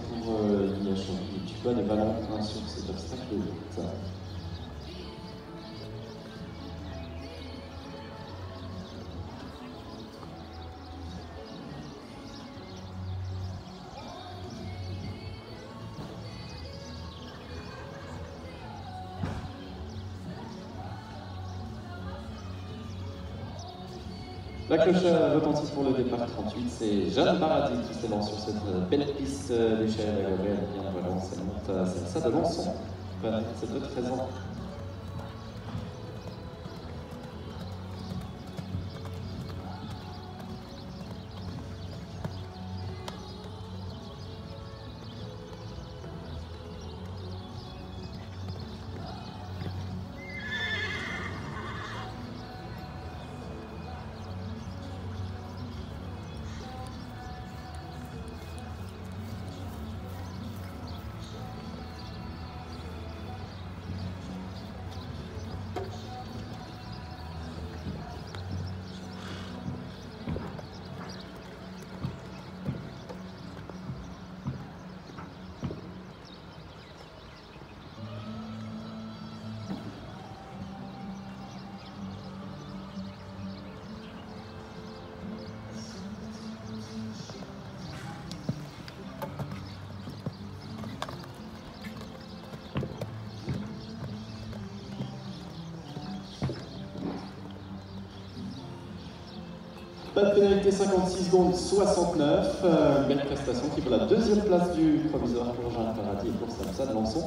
pour euh, Eliashon. Tu peux aller ballons hein, sur cet obstacle. La cloche retentit pour le départ 38, c'est Jeanne Paradis qui s'élance sur cette belle piste d'échelle à Bien voilà, ça monte à ça de Lançon. C'est de 13 ans. Pas de pénalité 56 secondes 69. Euh, belle prestation qui vaut la deuxième place du provisoire pour Jean Paradis pour Samson Lançon.